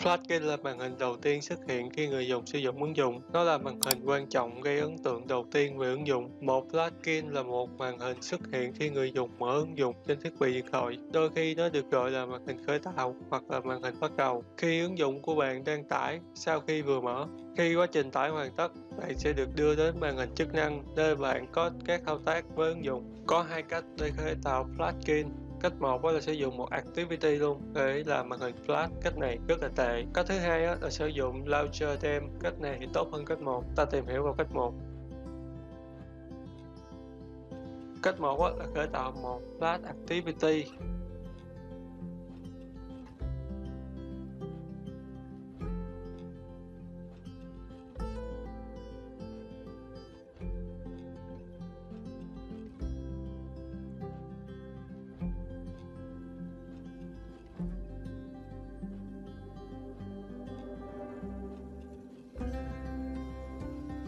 Flash là màn hình đầu tiên xuất hiện khi người dùng sử dụng ứng dụng. Nó là màn hình quan trọng gây ấn tượng đầu tiên về ứng dụng. Một Flash là một màn hình xuất hiện khi người dùng mở ứng dụng trên thiết bị điện thoại. Đôi khi nó được gọi là màn hình khởi tạo hoặc là màn hình bắt đầu. Khi ứng dụng của bạn đang tải sau khi vừa mở, khi quá trình tải hoàn tất, bạn sẽ được đưa đến màn hình chức năng nơi bạn có các thao tác với ứng dụng. Có hai cách để khởi tạo Flash cách một là sử dụng một activity luôn, để làm màn hình flash cách này rất là tệ. Cách thứ hai là sử dụng launcher thêm cách này thì tốt hơn cách một, ta tìm hiểu vào cách một. Cách một là khởi tạo một flash activity.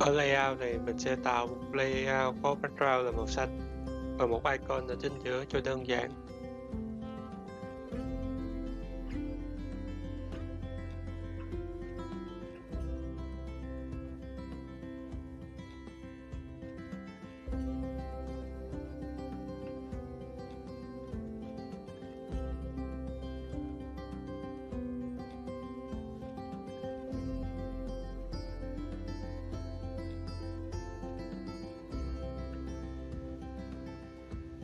Ở layout này mình sẽ tạo một layout có background là màu xanh và một icon ở chính giữa cho đơn giản.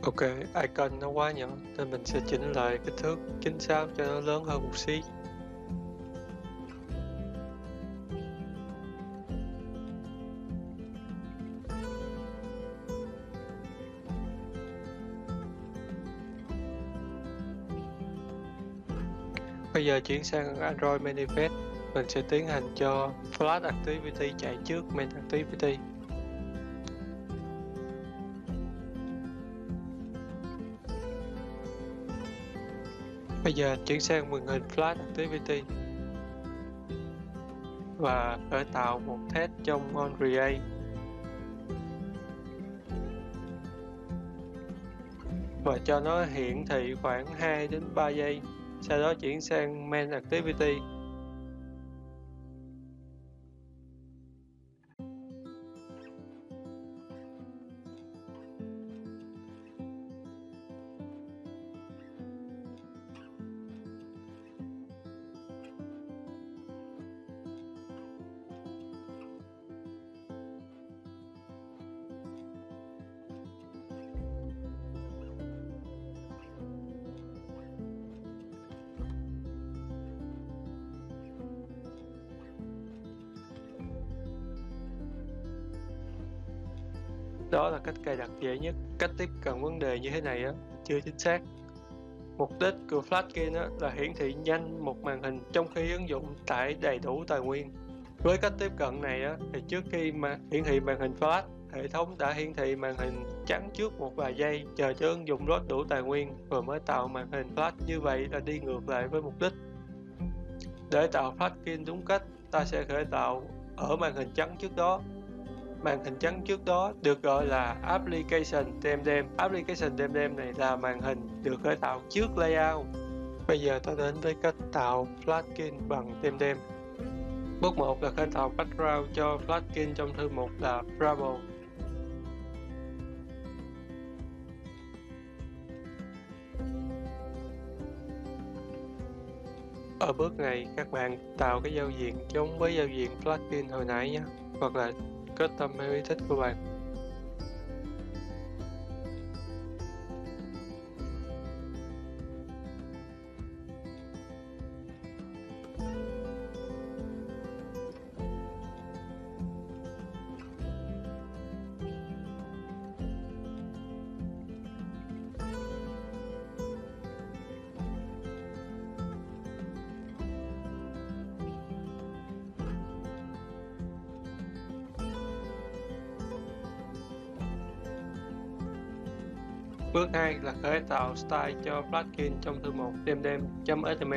Ok, icon nó quá nhỏ nên mình sẽ chỉnh lại kích thước chính xác cho nó lớn hơn một xí. Bây giờ chuyển sang Android Manifest, mình sẽ tiến hành cho Flash Activity chạy trước Main Activity. Bây giờ chuyển sang màn hình Flash Activity và khởi tạo một test trong OnCreate. Và cho nó hiển thị khoảng 2 đến 3 giây. Sau đó chuyển sang Main Activity đó là cách cài đặt dễ nhất, cách tiếp cận vấn đề như thế này á, chưa chính xác. Mục đích của Flash á là hiển thị nhanh một màn hình trong khi ứng dụng tải đầy đủ tài nguyên. Với cách tiếp cận này á, thì trước khi mà hiển thị màn hình Flash hệ thống đã hiển thị màn hình trắng trước một vài giây chờ cho ứng dụng load đủ tài nguyên rồi mới tạo màn hình flash như vậy là đi ngược lại với mục đích. Để tạo flash đúng cách, ta sẽ khởi tạo ở màn hình trắng trước đó màn hình trắng trước đó được gọi là Application Temdem. Application Temdem này là màn hình được khởi tạo trước layout. Bây giờ ta đến với cách tạo plugin bằng Temdem. Bước 1 là khởi tạo background cho plugin trong thư mục là Bravo. Ở bước này, các bạn tạo cái giao diện giống với giao diện plugin hồi nãy nhé, hoặc là kết tâm hay ý thích của bạn. Bước 2 là khởi tạo style cho plugin trong thư mục đêm đêm.html.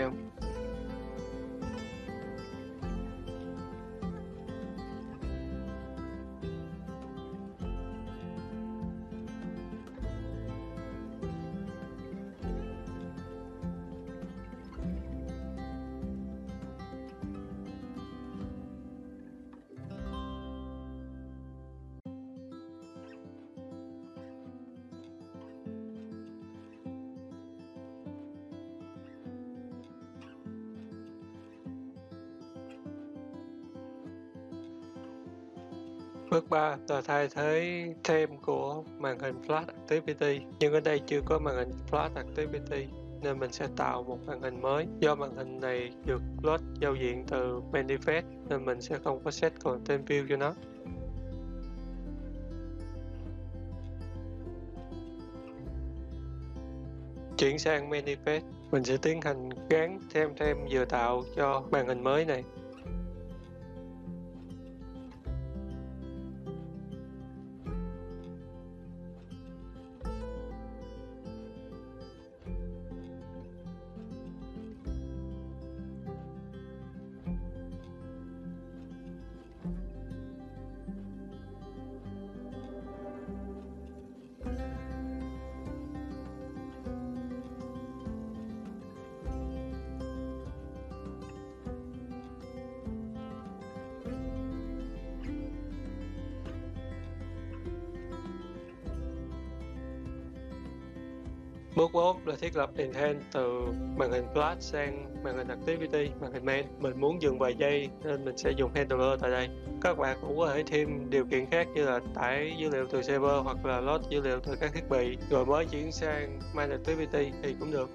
Bước 3 là thay thế thêm của màn hình Flash Activity. Nhưng ở đây chưa có màn hình Flash Activity, nên mình sẽ tạo một màn hình mới. Do màn hình này được load giao diện từ manifest, nên mình sẽ không có set còn tên view cho nó. Chuyển sang manifest. Mình sẽ tiến hành gắn thêm thêm vừa tạo cho màn hình mới này. Bước 4 là thiết lập intent từ màn hình flash sang màn hình activity, màn hình main. Mình muốn dừng vài giây nên mình sẽ dùng handler tại đây. Các bạn cũng có thể thêm điều kiện khác như là tải dữ liệu từ server hoặc là load dữ liệu từ các thiết bị rồi mới chuyển sang main activity thì cũng được.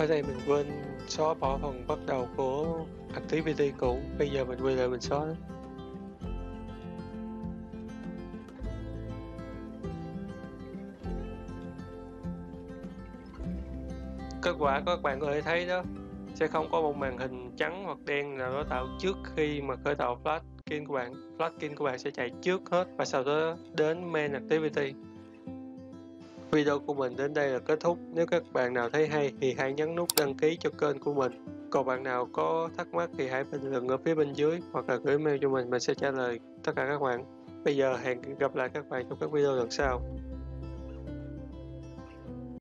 Ở đây mình quên xóa bỏ phần bắt đầu của activity cũ. Bây giờ mình quay lại mình xóa kết quả các bạn có thể thấy đó, sẽ không có một màn hình trắng hoặc đen nào đó tạo trước khi mà khởi tạo flash skin của bạn. Flash skin của bạn sẽ chạy trước hết và sau đó đến main activity. Video của mình đến đây là kết thúc. Nếu các bạn nào thấy hay thì hãy nhấn nút đăng ký cho kênh của mình. Còn bạn nào có thắc mắc thì hãy bình luận ở phía bên dưới hoặc là gửi mail cho mình, mình sẽ trả lời tất cả các bạn. Bây giờ hẹn gặp lại các bạn trong các video lần sau.